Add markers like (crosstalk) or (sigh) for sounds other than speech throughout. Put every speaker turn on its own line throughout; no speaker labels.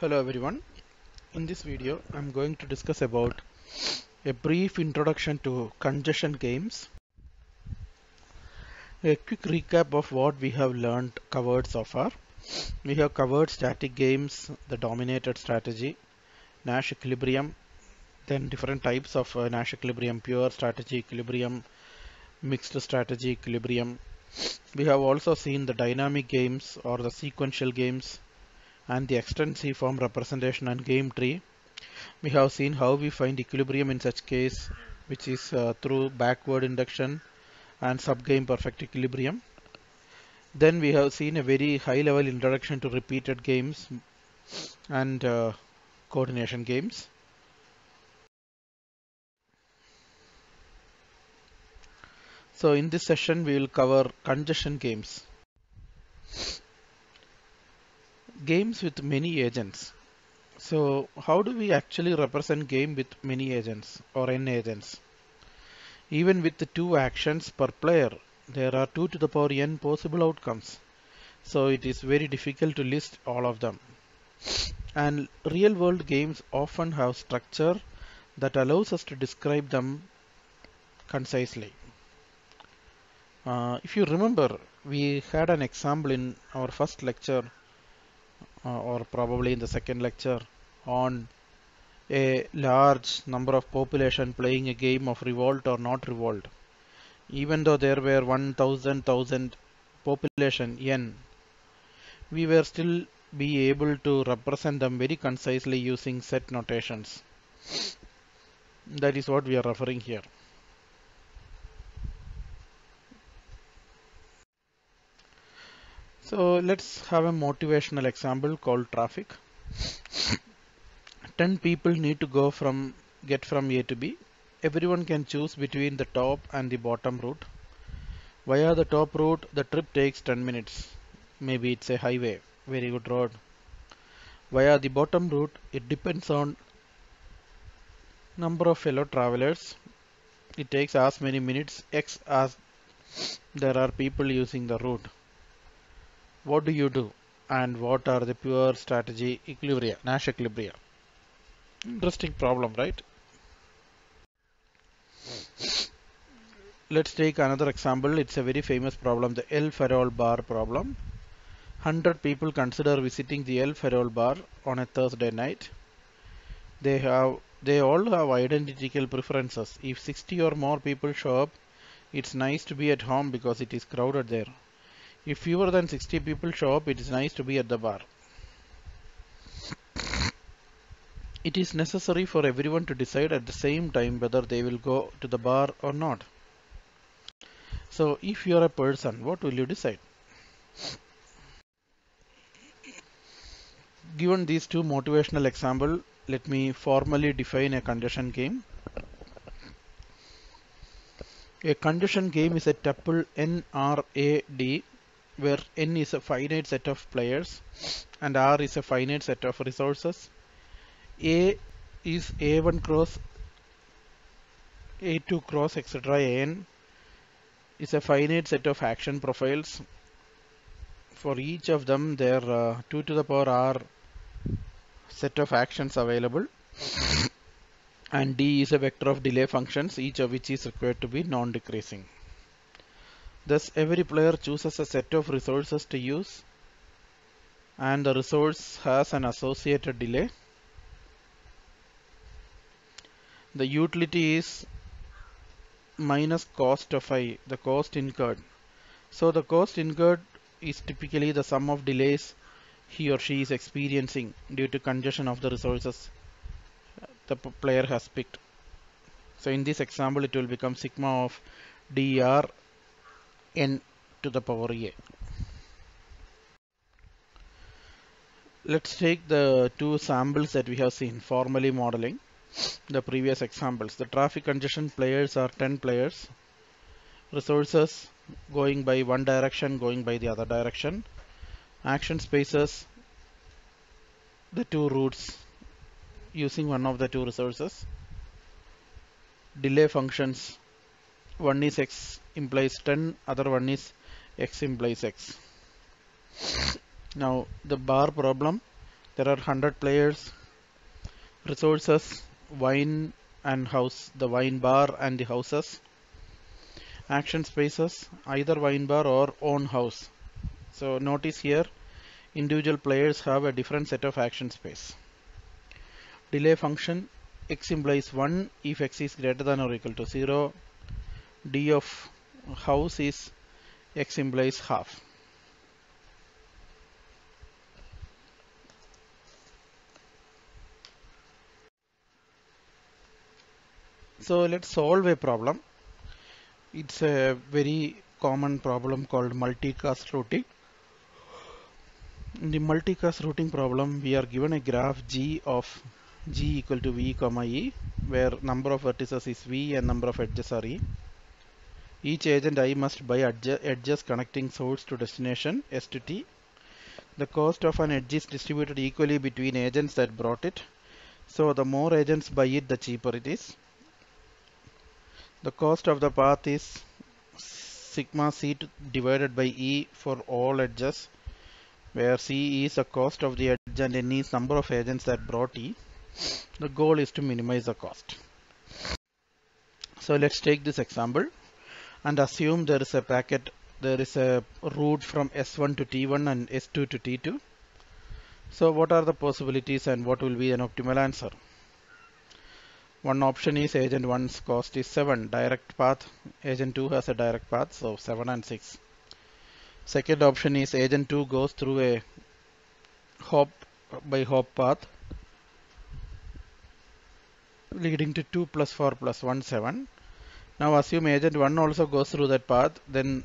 Hello everyone. In this video I'm going to discuss about a brief introduction to congestion games. A quick recap of what we have learned covered so far. We have covered static games, the dominated strategy, Nash equilibrium, then different types of uh, Nash equilibrium, pure strategy equilibrium, mixed strategy equilibrium. We have also seen the dynamic games or the sequential games and the extensive form representation and game tree. We have seen how we find equilibrium in such case which is uh, through backward induction and subgame perfect equilibrium. Then we have seen a very high level introduction to repeated games and uh, coordination games. So in this session we will cover congestion games. Games with many agents. So how do we actually represent game with many agents or n agents? Even with the two actions per player, there are 2 to the power n possible outcomes. So it is very difficult to list all of them. And real world games often have structure that allows us to describe them concisely. Uh, if you remember, we had an example in our first lecture Uh, or probably in the second lecture on a large number of population playing a game of revolt or not revolt. Even though there were 1000 1000 population n, we were still be able to represent them very concisely using set notations. That is what we are referring here. So let's have a motivational example called traffic. (coughs) 10 people need to go from get from A to B. Everyone can choose between the top and the bottom route. Via the top route, the trip takes 10 minutes. Maybe it's a highway, very good road. Via the bottom route, it depends on number of fellow travelers. It takes as many minutes x as there are people using the route what do you do and what are the pure strategy equilibria, Nash equilibria. Interesting problem, right? Let's take another example. It's a very famous problem, the El Farol bar problem. 100 people consider visiting the El Farol bar on a Thursday night. They have they all have identical preferences. If 60 or more people show up, it's nice to be at home because it is crowded there. If fewer than 60 people show up, it is nice to be at the bar. It is necessary for everyone to decide at the same time whether they will go to the bar or not. So if you are a person, what will you decide? Given these two motivational examples, let me formally define a congestion game. A congestion game is a tuple NRAD where n is a finite set of players and r is a finite set of resources. A is a1 cross a2 cross etc an is a finite set of action profiles. For each of them there are uh, 2 to the power r set of actions available and d is a vector of delay functions each of which is required to be non-decreasing. Thus every player chooses a set of resources to use and the resource has an associated delay. The utility is minus cost of i, the cost incurred. So the cost incurred is typically the sum of delays he or she is experiencing due to congestion of the resources uh, the player has picked. So in this example it will become sigma of dr n to the power a. Let's take the two samples that we have seen formally modeling the previous examples. The traffic congestion players are 10 players. Resources going by one direction, going by the other direction. Action spaces, the two routes using one of the two resources. Delay functions, one is x implies 10, other one is x implies x. Now the bar problem, there are 100 players resources wine and house the wine bar and the houses action spaces either wine bar or own house so notice here individual players have a different set of action space delay function x implies 1 if x is greater than or equal to 0 d of house is x implies half So let's solve a problem. It's a very common problem called multicast routing. In the multicast routing problem, we are given a graph G of G equal to V comma E, where number of vertices is V and number of edges are E. Each agent I must buy edges connecting source to destination S to T. The cost of an edge is distributed equally between agents that brought it. So the more agents buy it, the cheaper it is. The cost of the path is sigma c divided by e for all edges where c is the cost of the edge and n is number of agents that brought e. The goal is to minimize the cost. So let's take this example and assume there is a packet, there is a route from S1 to T1 and S2 to T2. So what are the possibilities and what will be an optimal answer? One option is agent 1's cost is 7 direct path. Agent 2 has a direct path so 7 and 6. Second option is agent 2 goes through a hop by hop path leading to 2 plus 4 plus 1 7. Now assume agent 1 also goes through that path then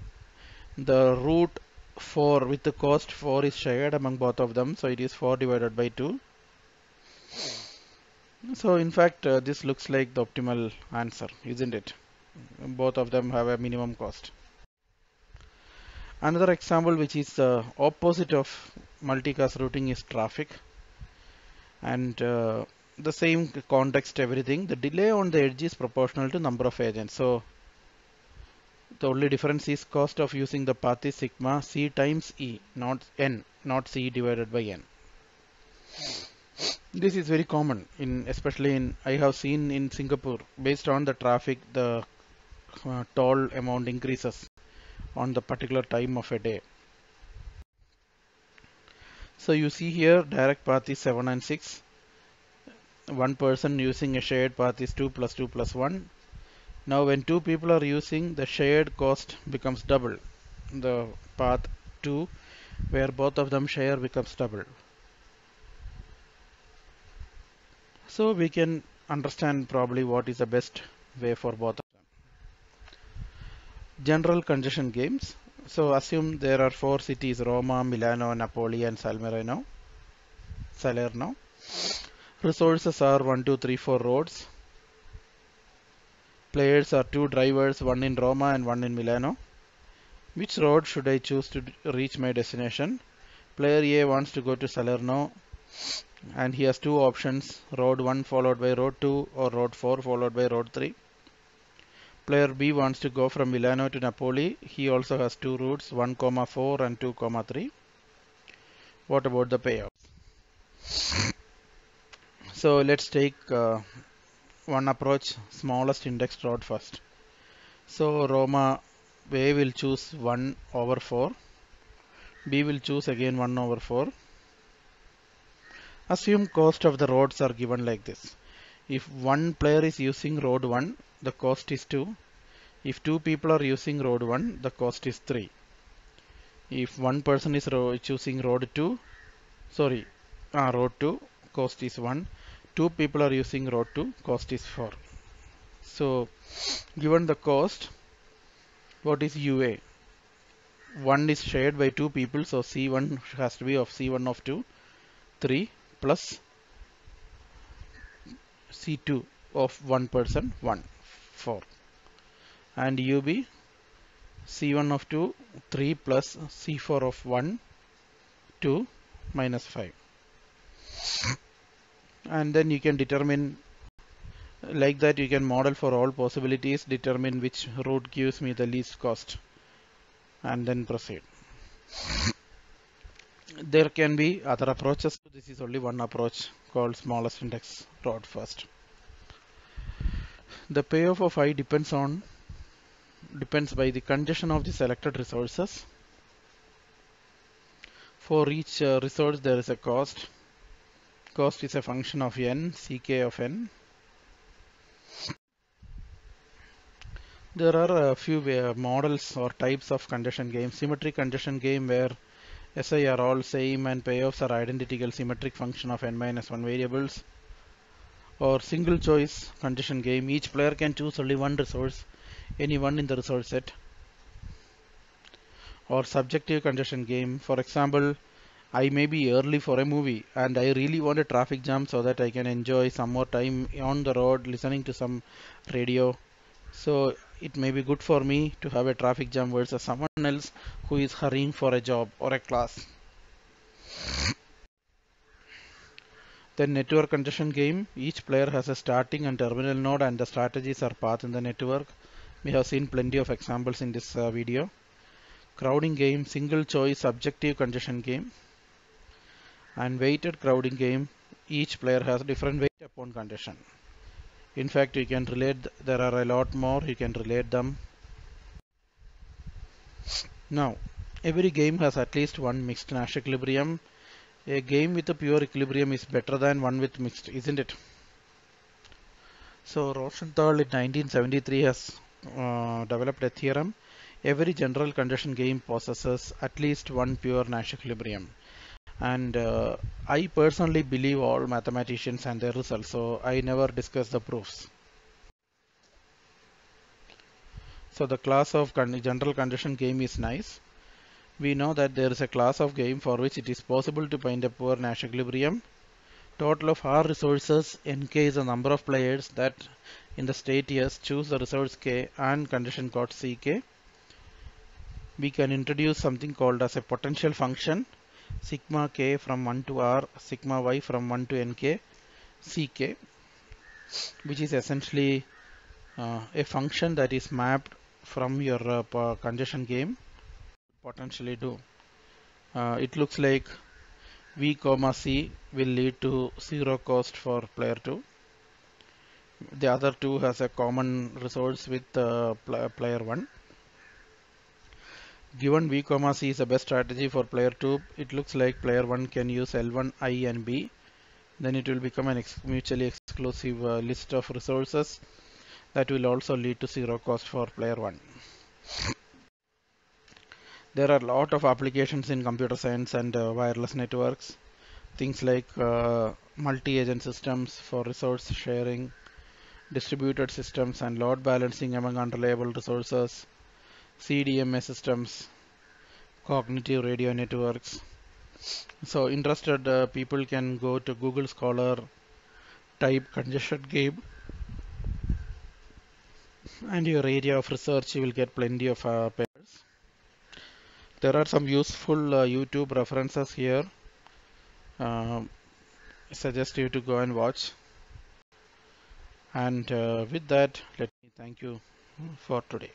the route 4 with the cost 4 is shared among both of them so it is 4 divided by 2 so in fact, uh, this looks like the optimal answer, isn't it? Both of them have a minimum cost. Another example which is the opposite of multicast routing is traffic. And uh, the same context everything. The delay on the edge is proportional to number of agents. So the only difference is cost of using the path is sigma c times e, not n, not c divided by n this is very common in especially in I have seen in Singapore based on the traffic the uh, toll amount increases on the particular time of a day. So you see here direct path is 7 and 6. One person using a shared path is 2 plus 2 plus 1. Now when two people are using the shared cost becomes double. The path 2 where both of them share becomes double. So we can understand probably what is the best way for both of them. General congestion games. So assume there are four cities, Roma, Milano, Napoli and Salerno. Salerno. Resources are 1, 2, 3, 4 roads. Players are two drivers, one in Roma and one in Milano. Which road should I choose to reach my destination? Player A wants to go to Salerno and he has two options road 1 followed by road 2 or road 4 followed by road 3 player B wants to go from Milano to Napoli he also has two routes 1 comma 4 and 2 comma 3 what about the payoff so let's take uh, one approach smallest index road first so Roma A will choose 1 over 4 B will choose again 1 over 4 Assume cost of the roads are given like this. If one player is using road 1, the cost is 2. If two people are using road 1, the cost is 3. If one person is ro choosing road 2, sorry, uh, road 2, cost is 1. Two people are using road 2, cost is 4. So, given the cost, what is UA? 1 is shared by 2 people, so C1 has to be of C1 of 2. 3 plus C2 of one person 1 4 and UB C1 of 2 3 plus C4 of 1 2 minus 5 and then you can determine like that you can model for all possibilities determine which route gives me the least cost and then proceed there can be other approaches. This is only one approach called smallest index route first. The payoff of i depends on depends by the congestion of the selected resources. For each uh, resource there is a cost. Cost is a function of n, ck of n. There are a few uh, models or types of congestion game. Symmetric congestion game where SI are all same and payoffs are identical symmetric function of n minus 1 variables or single choice congestion game each player can choose only one resource any one in the resource set or subjective congestion game for example I may be early for a movie and I really want a traffic jam so that I can enjoy some more time on the road listening to some radio so it may be good for me to have a traffic jam versus someone else who is hurrying for a job or a class. Then network congestion game. Each player has a starting and terminal node and the strategies are path in the network. We have seen plenty of examples in this uh, video. Crowding game, single choice subjective congestion game. And weighted crowding game. Each player has different weight upon condition. In fact you can relate there are a lot more you can relate them. Now every game has at least one mixed Nash equilibrium. A game with a pure equilibrium is better than one with mixed isn't it? So Rosenthal in 1973 has uh, developed a theorem. Every general congestion game possesses at least one pure Nash equilibrium and uh, I personally believe all mathematicians and their results so I never discuss the proofs. So the class of con general congestion game is nice. We know that there is a class of game for which it is possible to find a pure Nash equilibrium. Total of R resources nk is the number of players that in the state S choose the resource k and condition called ck. We can introduce something called as a potential function sigma k from 1 to r sigma y from 1 to nk ck which is essentially uh, a function that is mapped from your uh, congestion game. Potentially do. Uh, it looks like v comma c will lead to zero cost for player 2 the other two has a common resource with uh, player 1 Given v comma c is the best strategy for player 2, it looks like player 1 can use L1, I and B. Then it will become an ex mutually exclusive uh, list of resources that will also lead to zero cost for player 1. There are a lot of applications in computer science and uh, wireless networks. Things like uh, multi-agent systems for resource sharing, distributed systems and load balancing among unreliable resources, CDMA systems, cognitive radio networks. So interested uh, people can go to Google Scholar, type congestion game and your area of research you will get plenty of uh, papers. There are some useful uh, YouTube references here. Uh, I suggest you to go and watch. And uh, with that, let me thank you for today.